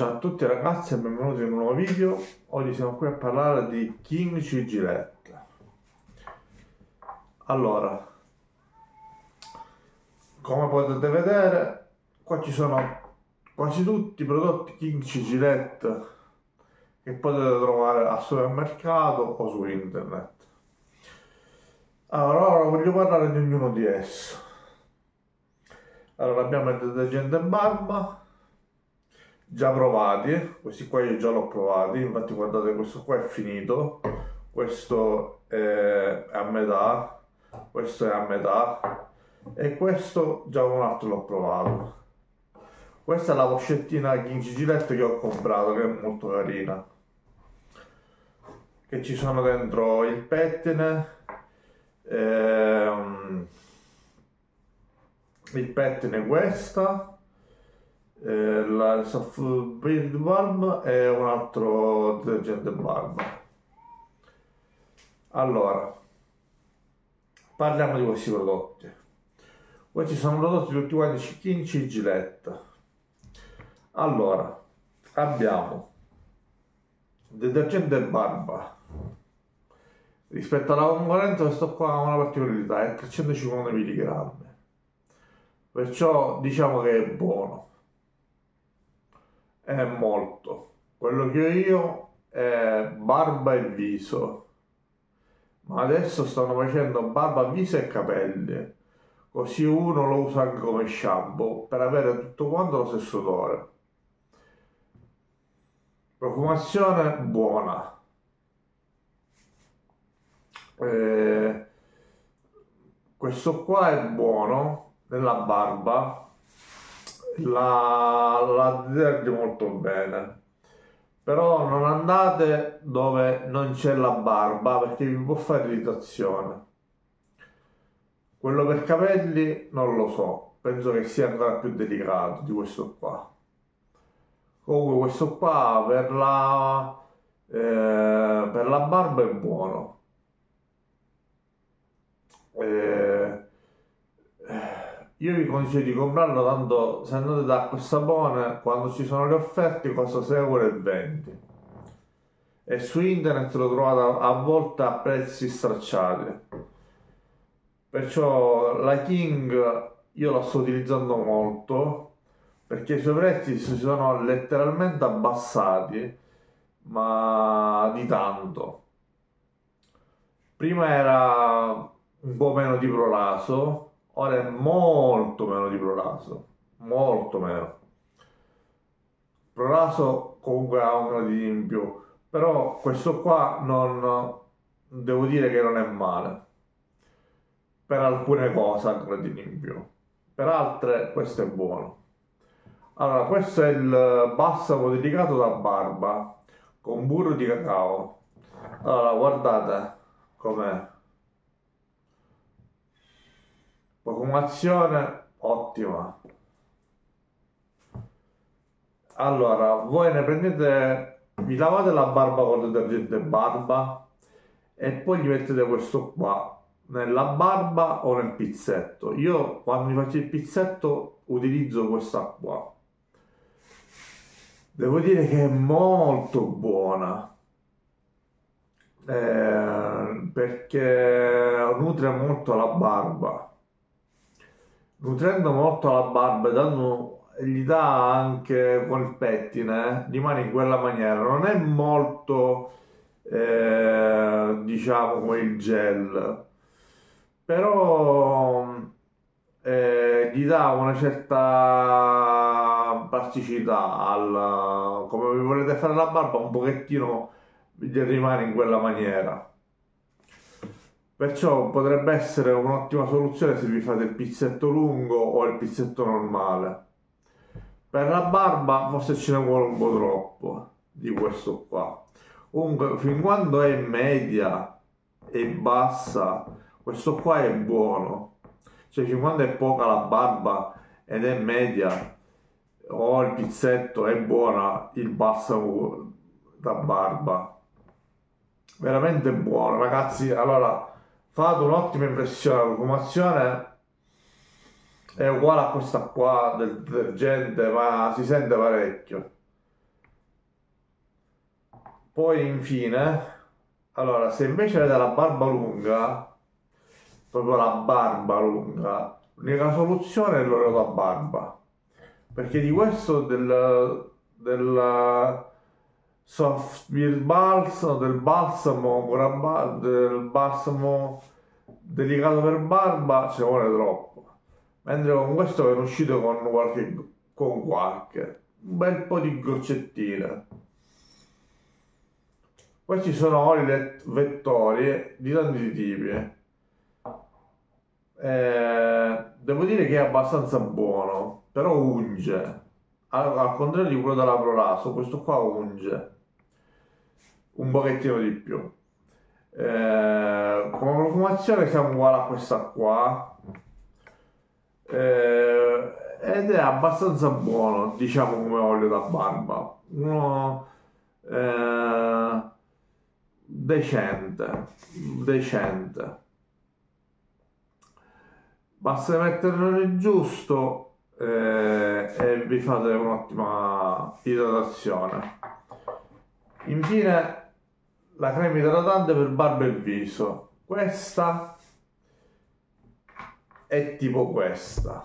Ciao a tutti ragazzi e benvenuti in un nuovo video. Oggi siamo qui a parlare di Kimchi Gillette. Allora, come potete vedere, qua ci sono quasi tutti i prodotti Kimchi Gillette che potete trovare al supermercato o su internet. Allora, ora voglio parlare di ognuno di essi. Allora, abbiamo il detergente barba già provati, questi qua io già l'ho provati, infatti guardate questo qua è finito, questo è a metà, questo è a metà e questo già un altro l'ho provato. Questa è la poscettina King Gillette che ho comprato, che è molto carina. Che ci sono dentro il pettine, ehm, il pettine questa, eh, la soft balm e un altro detergente barba allora parliamo di questi prodotti. Questi sono prodotti tutti quanti Cicchini Gillette allora abbiamo detergente barba. Rispetto alla concorrenza questo qua ha una particolarità è 350 mg perciò diciamo che è buono è molto. Quello che ho io è barba e viso, ma adesso stanno facendo barba, viso e capelli, così uno lo usa anche come shampoo per avere tutto quanto lo stesso odore. Profumazione buona. Eh, questo qua è buono nella barba la, la deterge molto bene. Però non andate dove non c'è la barba perché vi può fare irritazione. Quello per capelli non lo so. Penso che sia ancora più delicato di questo qua. Comunque questo qua per la eh, per la barba è buono. Eh, io vi consiglio di comprarlo tanto se andate da acqua sapone quando ci sono le offerte costa 6,20 euro e su internet lo trovate a volte a prezzi stracciati. Perciò la King io la sto utilizzando molto perché i suoi prezzi si sono letteralmente abbassati ma di tanto. Prima era un po' meno di prolaso ora è molto meno di Proraso, molto meno. Proraso comunque ha un gradino in più, però questo qua non devo dire che non è male. Per alcune cose ha un gradino in più, per altre questo è buono. Allora, questo è il balsamo dedicato da barba con burro di cacao. Allora, guardate com'è Profumazione ottima. Allora, voi ne prendete, vi lavate la barba con detergente barba e poi gli mettete questo qua nella barba o nel pizzetto. Io quando mi faccio il pizzetto utilizzo questa qua. Devo dire che è molto buona eh, perché nutre molto la barba nutrendo molto la barba dando, gli dà anche quel pettine, rimane in quella maniera, non è molto eh, diciamo come il gel, però eh, gli dà una certa plasticità al come vi volete fare la barba un pochettino gli rimane in quella maniera Perciò potrebbe essere un'ottima soluzione se vi fate il pizzetto lungo o il pizzetto normale. Per la barba forse ce ne vuole un po' troppo di questo qua. Comunque, fin quando è media e bassa, questo qua è buono. Cioè, fin quando è poca la barba ed è media, o il pizzetto è buona, il balsamo da barba. Veramente buono, ragazzi. Allora, fate un'ottima impressione, la profumazione è uguale a questa qua del detergente ma si sente parecchio. Poi infine, allora se invece avete la barba lunga, proprio la barba lunga, l'unica soluzione è l'olio da barba, perché di questo del, del soft il balsamo, del balsamo, del balsamo delicato per barba ci vuole troppo, mentre con questo è uscito con qualche, con qualche, un bel po' di goccettine. Questi sono oli vettori di tanti tipi. Eh, devo dire che è abbastanza buono, però unge. Al, al contrario di quello della Proraso, questo qua unge un pochettino di più. Eh, come profumazione siamo uguali a questa qua. Eh, ed è abbastanza buono, diciamo come olio da barba. Uno eh, decente, decente. Basta metterlo nel giusto eh, e vi fate un'ottima idratazione. Infine la crema idratante per barba e viso. Questa è tipo questa,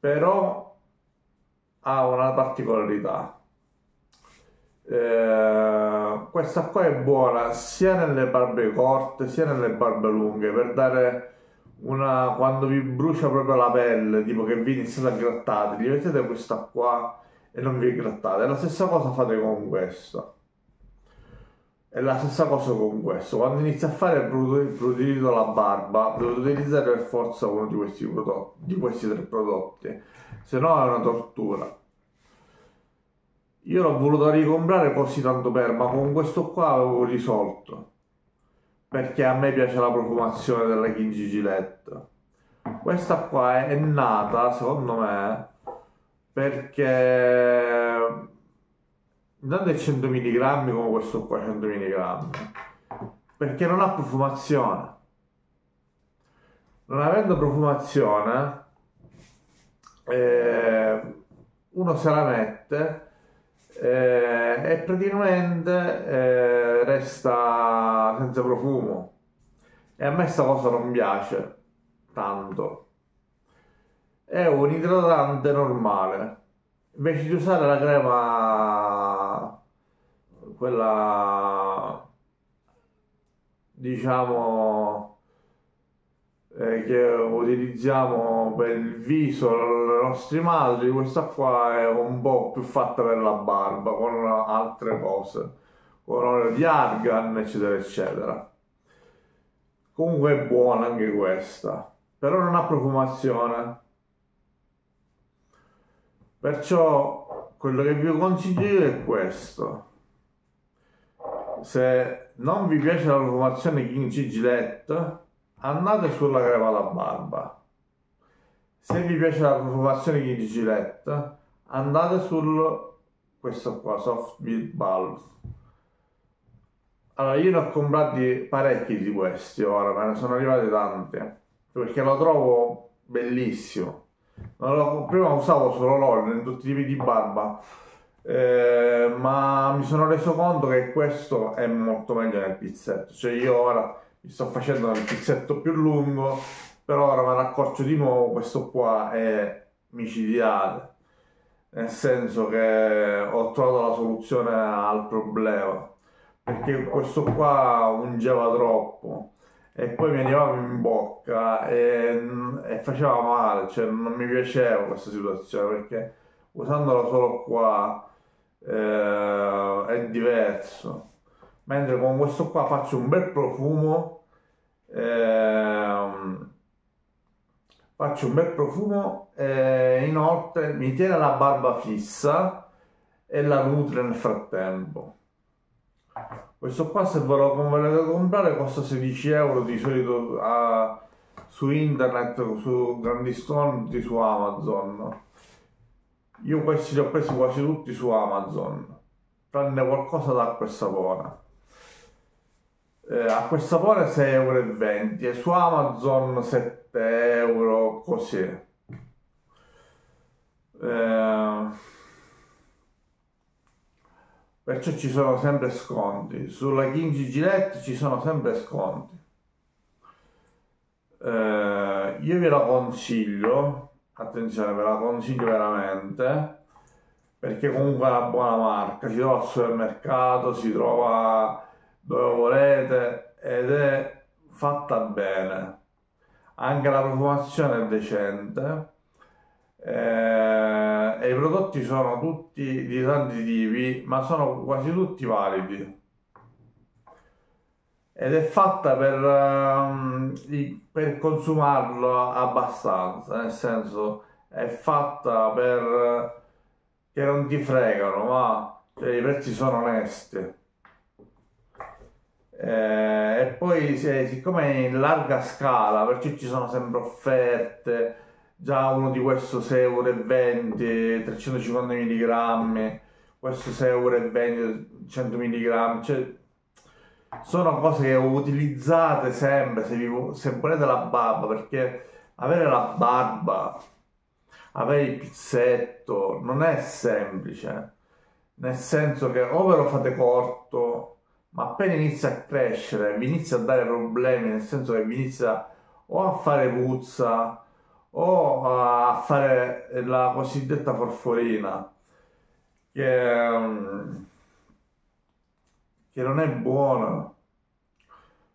però ha una particolarità. Eh, questa qua è buona sia nelle barbe corte sia nelle barbe lunghe per dare una quando vi brucia proprio la pelle tipo che vi iniziate a grattare gli mettete questa qua e non vi grattate la stessa cosa fate con questa è la stessa cosa con questo quando inizia a fare prurito la barba dovete utilizzare per forza uno di questi prodotti di questi tre prodotti se no è una tortura io l'ho voluto ricomprare così tanto per, ma con questo qua avevo risolto. Perché a me piace la profumazione della Kinji Gillette. Questa qua è nata, secondo me, perché intanto è 100 mg come questo qua 100 mg perché non ha profumazione. Non avendo profumazione eh, uno se la mette eh, e praticamente eh, resta senza profumo. E a me questa cosa non piace tanto. È un idratante normale. Invece di usare la crema quella diciamo eh, che utilizziamo per il viso, le nostre madri, questa qua è un po' più fatta per la barba, con altre cose, con olio di argan, eccetera, eccetera. Comunque è buona anche questa, però non ha profumazione. Perciò quello che vi consiglio è questo. Se non vi piace la profumazione King Gillette, andate sulla crema da barba. Se vi piace la profumazione di Gillette, andate sul questo qua, Soft Beat Balm. Allora, io ne ho comprati parecchi di questi ora, me ne sono arrivati tanti, perché lo trovo bellissimo. Prima usavo solo l'olio in tutti i tipi di barba, eh, ma mi sono reso conto che questo è molto meglio nel pizzetto. Cioè io ora mi sto facendo il pizzetto più lungo, però ora me ne accorcio di nuovo, questo qua è micidiale, nel senso che ho trovato la soluzione al problema, perché questo qua ungeva troppo e poi mi arrivava in bocca e, e, faceva male, cioè non mi piaceva questa situazione perché usandolo solo qua eh, è diverso. Mentre con questo qua faccio un bel profumo ehm, faccio un bel profumo e inoltre mi tiene la barba fissa e la nutre nel frattempo. Questo qua se ve lo volete comprare costa 16 euro di solito a, su internet su grandi store su Amazon io questi li ho presi quasi tutti su Amazon tranne qualcosa d'acqua e sapone eh, a questo sapore 6,20 euro e su Amazon 7 euro così eh, perciò ci sono sempre sconti. Sulla King Gillette ci sono sempre sconti. Eh, io ve la consiglio, attenzione, ve la consiglio veramente, perché comunque è una buona marca, si trova al supermercato, si trova dove volete ed è fatta bene. Anche la profumazione è decente. Eh, e i prodotti sono tutti di tanti tipi, ma sono quasi tutti validi. Ed è fatta per, um, per consumarlo abbastanza, nel senso è fatta per che non ti fregano, ma cioè, i prezzi sono onesti. Eh, e poi siccome è in larga scala, perciò ci sono sempre offerte, già uno di questo 6,20 euro, 350 mg, questo 6,20 euro, 100 mg, cioè sono cose che utilizzate sempre se, vi, se volete la barba, perché avere la barba, avere il pizzetto non è semplice, nel senso che o ve lo fate corto ma appena inizia a crescere vi inizia a dare problemi, nel senso che vi inizia o a fare puzza o a fare la cosiddetta forforina, che, mm, che non è buona.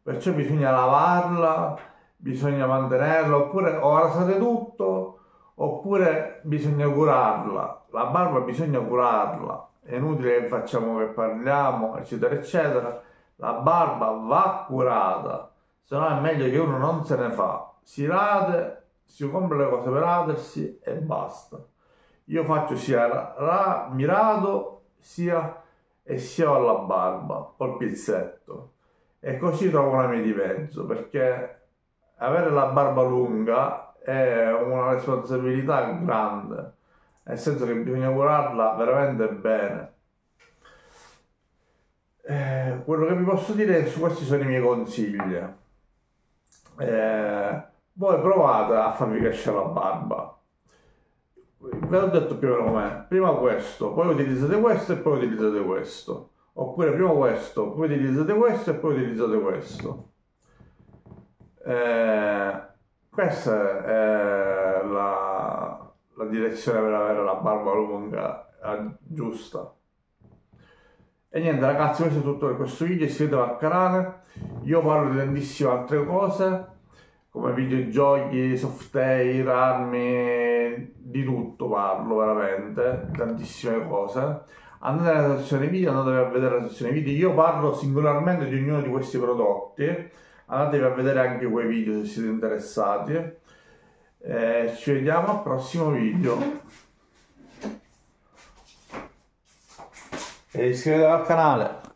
Perciò bisogna lavarla, bisogna mantenerla, oppure o rasate tutto, oppure bisogna curarla. La barba bisogna curarla è inutile che facciamo che parliamo, eccetera, eccetera. La barba va curata, se no è meglio che uno non se ne fa. Si rade, si compra le cose per radersi e basta. Io faccio sia ra, mi rado sia e sia ho la barba, col pizzetto. E così trovo una via di mezzo, perché avere la barba lunga è una responsabilità grande nel senso che bisogna curarla veramente bene. Eh, quello che vi posso dire è su questi sono i miei consigli. Eh, voi provate a farvi crescere la barba. Ve l'ho detto più o meno com'è. Prima questo, poi utilizzate questo e poi utilizzate questo. Oppure prima questo, poi utilizzate questo e poi utilizzate questo. Eh, questa è la, la direzione per avere la barba lunga giusta. E niente ragazzi, questo è tutto per questo video, iscrivetevi al canale, io parlo di tantissime altre cose, come videogiochi, software, armi, di tutto parlo veramente, tantissime cose. Andate nella sezione video, andatevi a vedere la sezione video, io parlo singolarmente di ognuno di questi prodotti, andatevi a vedere anche quei video se siete interessati. Eh, ci vediamo al prossimo video. E iscrivetevi al canale